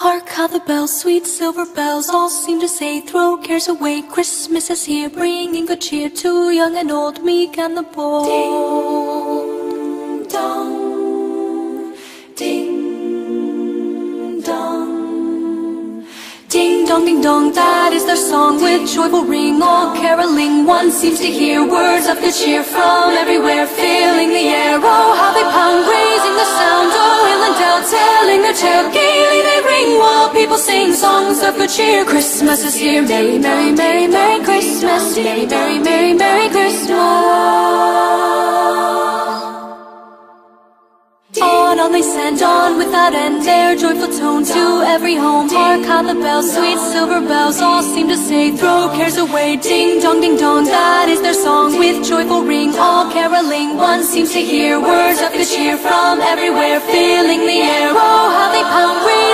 Hark how the bells, sweet silver bells, all seem to say, throw cares away. Christmas is here, bringing good cheer to young and old, meek and the bold. Ding dong, ding dong, ding dong, ding dong. That is their song with joyful ring, all caroling. One seems to hear words of good cheer from everywhere, filling the air. Oh, how they pound, raising the sound. Oh, hill and dale, telling their tale people sing songs of good cheer. Christmas is here, merry, merry, merry, merry Christmas, merry, merry, merry, merry Christmas. On, on they send on without end their joyful tone to every home. Hark how the bells, sweet silver bells, all seem to say, throw cares away. Ding dong, ding dong, that is their song with joyful ring, all caroling. One seems to hear words of good cheer from everywhere, filling the air. Oh, how they pound. Oh,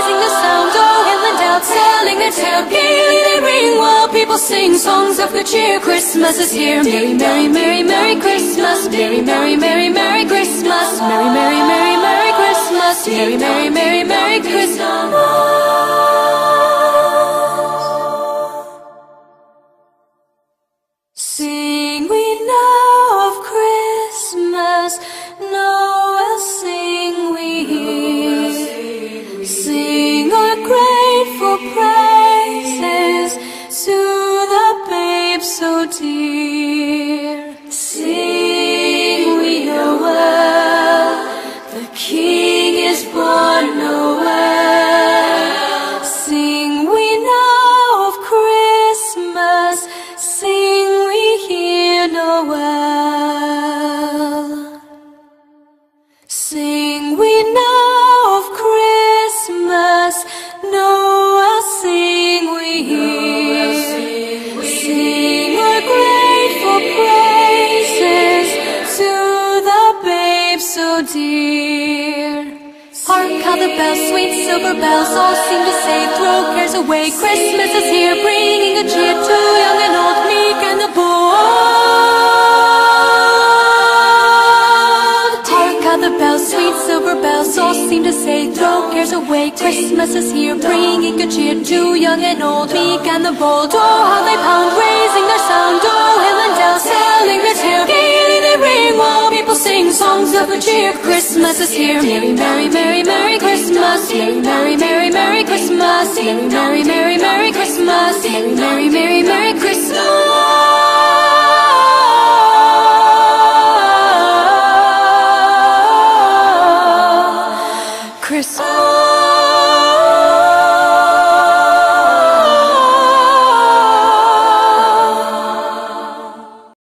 hill and dale, telling their tale, gaily they ring while people sing songs of good cheer. Christmas is here, merry, merry, merry, merry Christmas, merry, merry, merry, merry Christmas, merry, merry, merry, merry Christmas, merry, merry, merry, merry Christmas. Sing Sing we now of Christmas, Noel sing we here. Sing our grateful praises to the babe so dear. Hark how the bells, sweet silver bells, all seem to say, throw cares away. Christmas is here, bringing a cheer to young and old, bells, sweet silver bells, all seem to say, throw cares away. Christmas is here, bringing good cheer to young and old, meek and the bold. Oh, how they pound, raising their sound. Oh, hill and dale, selling their tale, gaily they ring while people sing songs of good cheer. Christmas is here, merry, merry, merry, merry Christmas, merry, merry, merry, merry Christmas, merry, merry, merry, merry Christmas, merry, merry, merry,